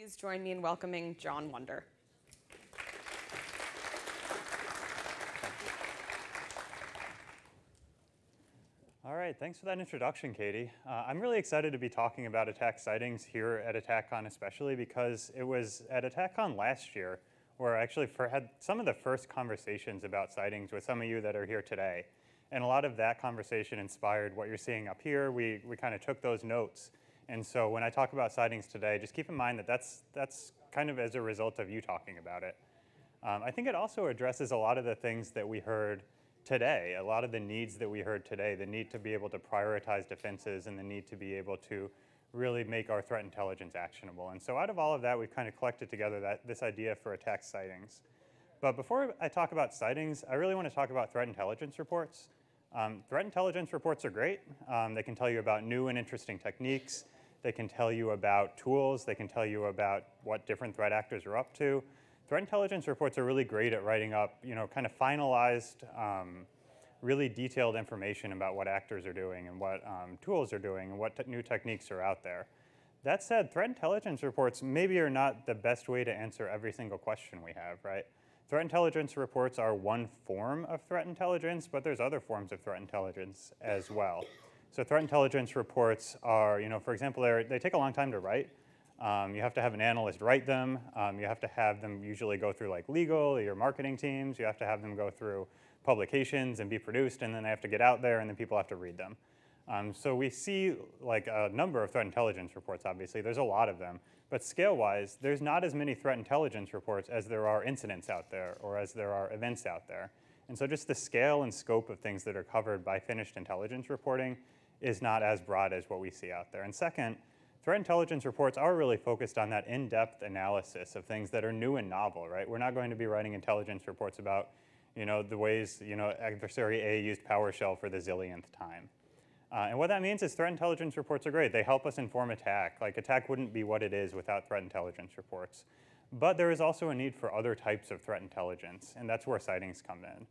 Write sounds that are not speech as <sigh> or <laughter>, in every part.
please join me in welcoming John Wunder. All right, thanks for that introduction, Katie. Uh, I'm really excited to be talking about attack sightings here at ATT&CKcon especially because it was at ATT&CKcon last year where I actually had some of the first conversations about sightings with some of you that are here today. And a lot of that conversation inspired what you're seeing up here. We, we kind of took those notes. And so when I talk about sightings today, just keep in mind that that's, that's kind of as a result of you talking about it. Um, I think it also addresses a lot of the things that we heard today, a lot of the needs that we heard today, the need to be able to prioritize defenses and the need to be able to really make our threat intelligence actionable. And so out of all of that, we've kind of collected together that, this idea for attack sightings. But before I talk about sightings, I really want to talk about threat intelligence reports. Um, threat intelligence reports are great. Um, they can tell you about new and interesting techniques. They can tell you about tools. They can tell you about what different threat actors are up to. Threat intelligence reports are really great at writing up, you know, kind of finalized um, really detailed information about what actors are doing and what um, tools are doing and what te new techniques are out there. That said, threat intelligence reports maybe are not the best way to answer every single question we have, right? Threat intelligence reports are one form of threat intelligence, but there's other forms of threat intelligence as well. So threat intelligence reports are, you know, for example, they take a long time to write. Um, you have to have an analyst write them. Um, you have to have them usually go through like legal, your marketing teams. You have to have them go through publications and be produced, and then they have to get out there, and then people have to read them. Um, so we see like a number of threat intelligence reports, obviously. There's a lot of them. But scale-wise, there's not as many threat intelligence reports as there are incidents out there or as there are events out there. And so just the scale and scope of things that are covered by finished intelligence reporting is not as broad as what we see out there. And second, threat intelligence reports are really focused on that in-depth analysis of things that are new and novel, right? We're not going to be writing intelligence reports about you know, the ways, you know, adversary A used PowerShell for the zillionth time. Uh, and what that means is threat intelligence reports are great. They help us inform attack. Like attack wouldn't be what it is without threat intelligence reports. But there is also a need for other types of threat intelligence, and that's where sightings come in.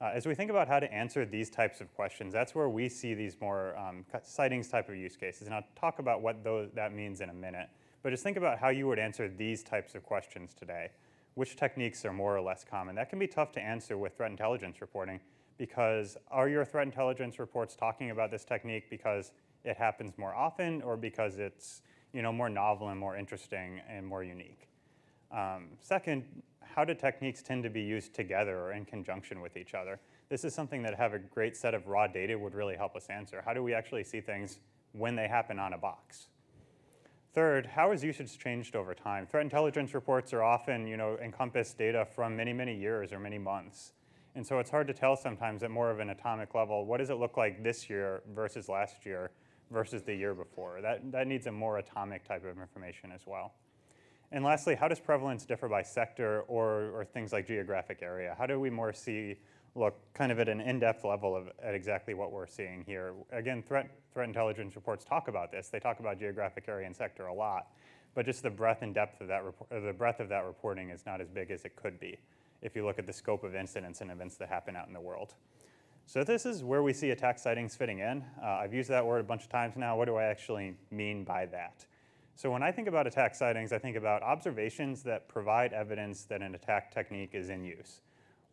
Uh, as we think about how to answer these types of questions, that's where we see these more um, sightings type of use cases. And I'll talk about what those, that means in a minute. But just think about how you would answer these types of questions today which techniques are more or less common. That can be tough to answer with threat intelligence reporting because are your threat intelligence reports talking about this technique because it happens more often or because it's you know, more novel and more interesting and more unique? Um, second, how do techniques tend to be used together or in conjunction with each other? This is something that have a great set of raw data would really help us answer. How do we actually see things when they happen on a box? Third, how has usage changed over time? Threat intelligence reports are often, you know, encompass data from many, many years or many months. And so it's hard to tell sometimes at more of an atomic level, what does it look like this year versus last year versus the year before? That, that needs a more atomic type of information as well. And lastly, how does prevalence differ by sector or, or things like geographic area? How do we more see look kind of at an in-depth level of at exactly what we're seeing here. Again, threat, threat intelligence reports talk about this. They talk about geographic area and sector a lot, but just the breadth and depth of that report, the breadth of that reporting is not as big as it could be if you look at the scope of incidents and events that happen out in the world. So this is where we see attack sightings fitting in. Uh, I've used that word a bunch of times now. What do I actually mean by that? So when I think about attack sightings, I think about observations that provide evidence that an attack technique is in use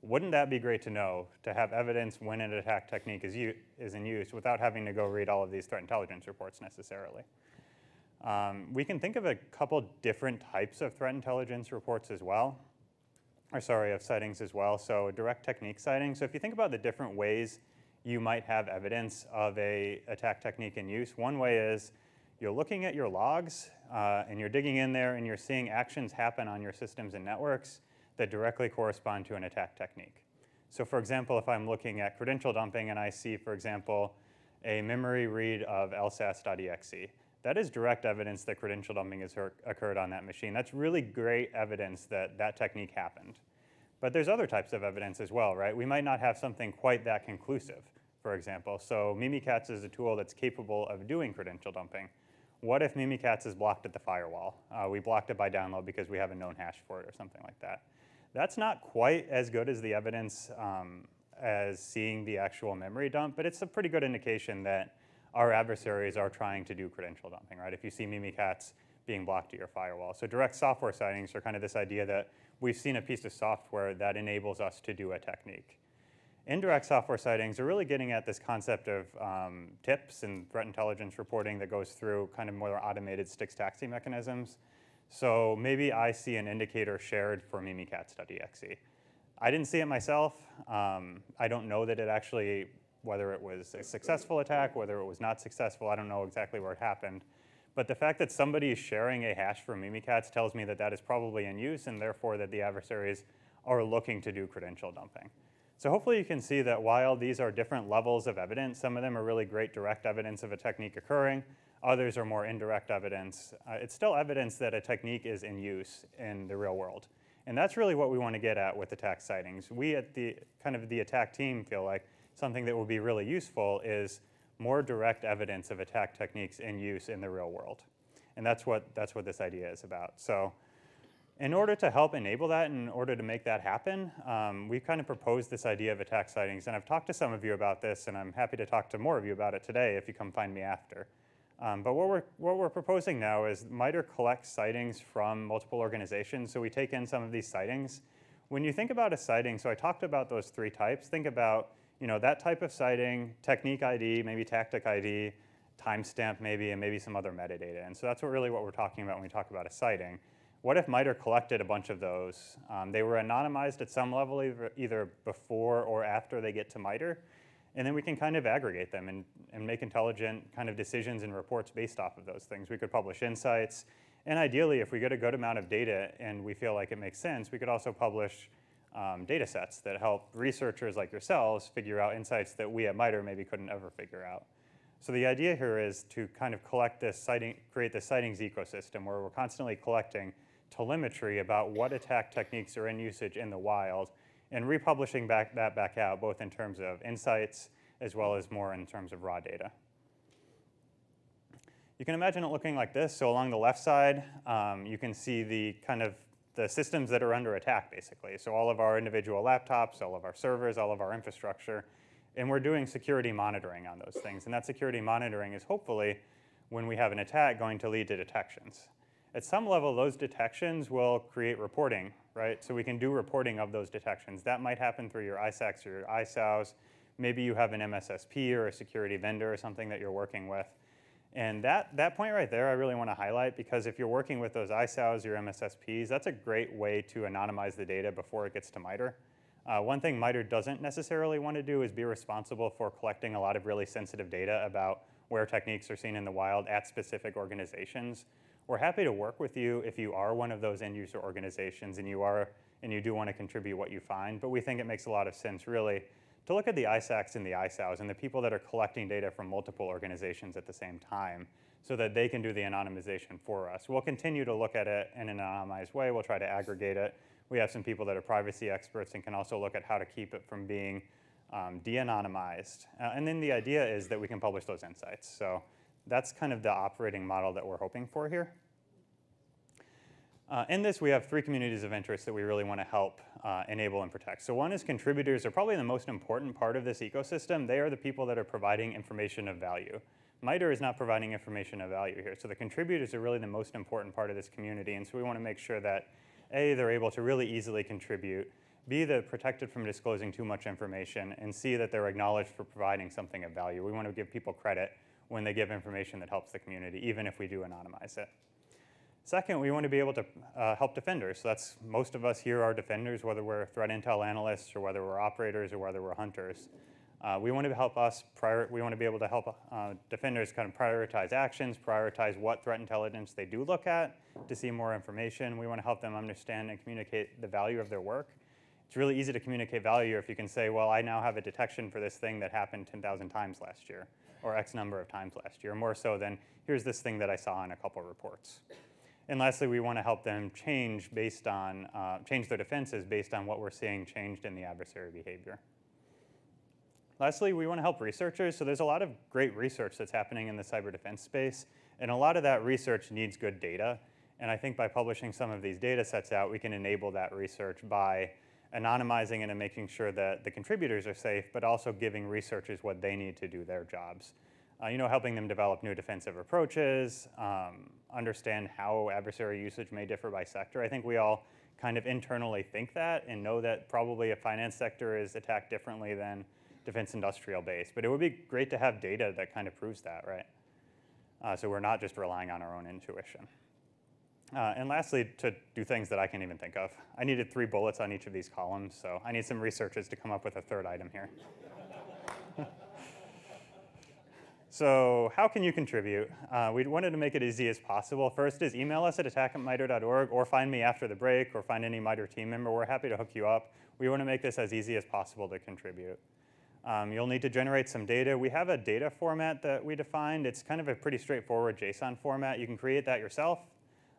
wouldn't that be great to know, to have evidence when an attack technique is, is in use without having to go read all of these threat intelligence reports necessarily? Um, we can think of a couple different types of threat intelligence reports as well, or sorry, of sightings as well. So direct technique sightings. So if you think about the different ways you might have evidence of a attack technique in use, one way is you're looking at your logs uh, and you're digging in there and you're seeing actions happen on your systems and networks that directly correspond to an attack technique. So for example, if I'm looking at credential dumping and I see, for example, a memory read of lsass.exe, that is direct evidence that credential dumping has occurred on that machine. That's really great evidence that that technique happened. But there's other types of evidence as well, right? We might not have something quite that conclusive, for example. So Mimikatz is a tool that's capable of doing credential dumping. What if Mimikatz is blocked at the firewall? Uh, we blocked it by download because we have a known hash for it or something like that. That's not quite as good as the evidence um, as seeing the actual memory dump, but it's a pretty good indication that our adversaries are trying to do credential dumping, right? If you see Mimikatz being blocked at your firewall. So direct software sightings are kind of this idea that we've seen a piece of software that enables us to do a technique. Indirect software sightings are really getting at this concept of um, tips and threat intelligence reporting that goes through kind of more automated STIX TAXII mechanisms. So maybe I see an indicator shared for mimikatz.exe. I didn't see it myself. Um, I don't know that it actually, whether it was a successful attack, whether it was not successful, I don't know exactly where it happened. But the fact that somebody is sharing a hash for Mimikatz tells me that that is probably in use and therefore that the adversaries are looking to do credential dumping. So hopefully you can see that while these are different levels of evidence, some of them are really great direct evidence of a technique occurring, others are more indirect evidence. Uh, it's still evidence that a technique is in use in the real world. And that's really what we want to get at with attack sightings. We at the kind of the attack team feel like something that will be really useful is more direct evidence of attack techniques in use in the real world. And that's what, that's what this idea is about. So in order to help enable that, in order to make that happen, um, we kind of proposed this idea of attack sightings. And I've talked to some of you about this, and I'm happy to talk to more of you about it today if you come find me after. Um, but what we're, what we're proposing now is MITRE collects sightings from multiple organizations. So we take in some of these sightings. When you think about a sighting, so I talked about those three types. Think about you know, that type of sighting, technique ID, maybe tactic ID, timestamp maybe, and maybe some other metadata. And so that's what really what we're talking about when we talk about a sighting. What if MITRE collected a bunch of those? Um, they were anonymized at some level, either, before or after they get to MITRE, and then we can kind of aggregate them and, and make intelligent kind of decisions and reports based off of those things. We could publish insights, and ideally, if we get a good amount of data and we feel like it makes sense, we could also publish um, data sets that help researchers like yourselves figure out insights that we at MITRE maybe couldn't ever figure out. So the idea here is to kind of collect this sighting, create this sightings ecosystem where we're constantly collecting telemetry about what attack techniques are in usage in the wild and republishing back, that back out, both in terms of insights as well as more in terms of raw data. You can imagine it looking like this. So along the left side, um, you can see the kind of the systems that are under attack, basically. So all of our individual laptops, all of our servers, all of our infrastructure, and we're doing security monitoring on those things. And that security monitoring is hopefully, when we have an attack, going to lead to detections. At some level, those detections will create reporting, right? So we can do reporting of those detections. That might happen through your ISACs or your ISAOs. Maybe you have an MSSP or a security vendor or something that you're working with. And that, that point right there, I really want to highlight because if you're working with those ISAOs, your MSSPs, that's a great way to anonymize the data before it gets to MITRE. Uh, one thing MITRE doesn't necessarily want to do is be responsible for collecting a lot of really sensitive data about where techniques are seen in the wild at specific organizations. We're happy to work with you if you are one of those end user organizations and you are and you do want to contribute what you find, but we think it makes a lot of sense really to look at the ISACs and the ISAOs and the people that are collecting data from multiple organizations at the same time so that they can do the anonymization for us. We'll continue to look at it in an anonymized way. We'll try to aggregate it. We have some people that are privacy experts and can also look at how to keep it from being um, de-anonymized. Uh, and then the idea is that we can publish those insights. So that's kind of the operating model that we're hoping for here. Uh, in this, we have three communities of interest that we really want to help uh, enable and protect. So one is contributors are probably the most important part of this ecosystem. They are the people that are providing information of value. MITRE is not providing information of value here. So the contributors are really the most important part of this community. And so we want to make sure that A, they're able to really easily contribute, B, they're protected from disclosing too much information, and C, that they're acknowledged for providing something of value. We want to give people credit when they give information that helps the community, even if we do anonymize it. Second, we want to be able to uh, help defenders. So that's most of us here are defenders, whether we're threat intel analysts or whether we're operators or whether we're hunters. Uh, we want to help us prior, we want to be able to help uh, defenders kind of prioritize actions, prioritize what threat intelligence they do look at to see more information. We want to help them understand and communicate the value of their work. It's really easy to communicate value if you can say, well, I now have a detection for this thing that happened 10,000 times last year or X number of times last year, more so than here's this thing that I saw in a couple reports. And lastly, we want to help them change based on, uh, change their defenses based on what we're seeing changed in the adversary behavior. Lastly, we want to help researchers. So there's a lot of great research that's happening in the cyber defense space, and a lot of that research needs good data. And I think by publishing some of these data sets out, we can enable that research by anonymizing it and making sure that the contributors are safe, but also giving researchers what they need to do their jobs uh, you know, helping them develop new defensive approaches, um, understand how adversary usage may differ by sector. I think we all kind of internally think that and know that probably a finance sector is attacked differently than defense industrial base. But it would be great to have data that kind of proves that, right? Uh, so we're not just relying on our own intuition. Uh, and lastly, to do things that I can't even think of. I needed three bullets on each of these columns, so I need some researchers to come up with a third item here. <laughs> so how can you contribute? Uh, we wanted to make it easy as possible. First is email us at attack at MITRE.org or find me after the break or find any MITRE team member. We're happy to hook you up. We want to make this as easy as possible to contribute. Um, you'll need to generate some data. We have a data format that we defined. It's kind of a pretty straightforward JSON format. You can create that yourself.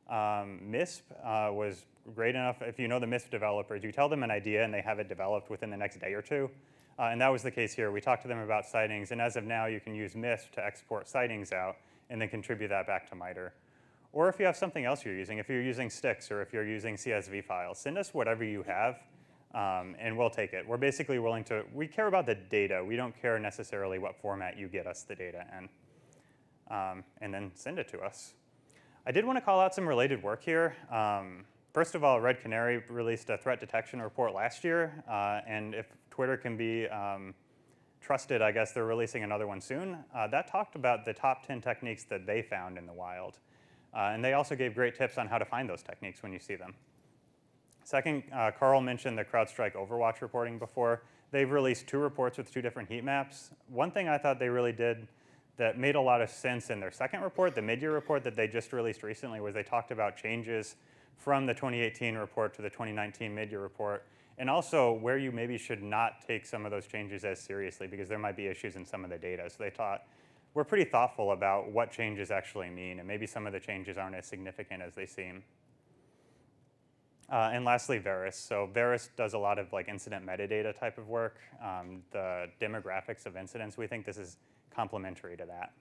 Um, MISP uh, was great enough. If you know the MISP developers, you tell them an idea and they have it developed within the next day or two. Uh, and that was the case here. We talked to them about sightings, and as of now, you can use MISP to export sightings out and then contribute that back to MITRE. Or if you have something else you're using, if you're using STIX or if you're using CSV files, send us whatever you have, um, and we'll take it. We're basically willing to, we care about the data. We don't care necessarily what format you get us the data in. Um, and then send it to us. I did want to call out some related work here. Um, first of all, Red Canary released a threat detection report last year, uh, and if Twitter can be um, trusted, I guess they're releasing another one soon. Uh, that talked about the top 10 techniques that they found in the wild. Uh, and they also gave great tips on how to find those techniques when you see them. Second, uh, Carl mentioned the CrowdStrike Overwatch reporting before. They've released two reports with two different heat maps. One thing I thought they really did that made a lot of sense in their second report, the mid-year report that they just released recently, was they talked about changes from the 2018 report to the 2019 mid-year report, and also where you maybe should not take some of those changes as seriously because there might be issues in some of the data. So they thought, we're pretty thoughtful about what changes actually mean, and maybe some of the changes aren't as significant as they seem. Uh, and lastly, VERIS. So VERIS does a lot of like incident metadata type of work. Um, the demographics of incidents, we think this is complementary to that.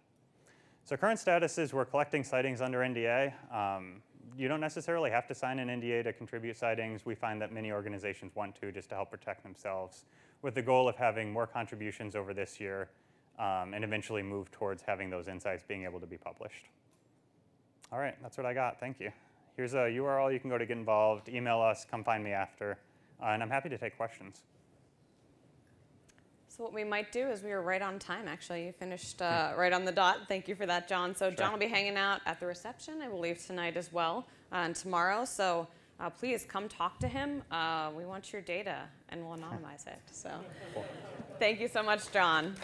So current status is we're collecting sightings under NDA. Um, you don't necessarily have to sign an NDA to contribute sightings. We find that many organizations want to just to help protect themselves with the goal of having more contributions over this year um, and eventually move towards having those insights being able to be published. All right, that's what I got. Thank you. Here's a URL you can go to get involved. Email us, come find me after, uh, and I'm happy to take questions. So what we might do is we were right on time, actually. You finished uh, right on the dot. Thank you for that, John. So sure. John will be hanging out at the reception, I believe, tonight as well, uh, and tomorrow. So uh, please come talk to him. Uh, we want your data, and we'll anonymize it. So cool. thank you so much, John.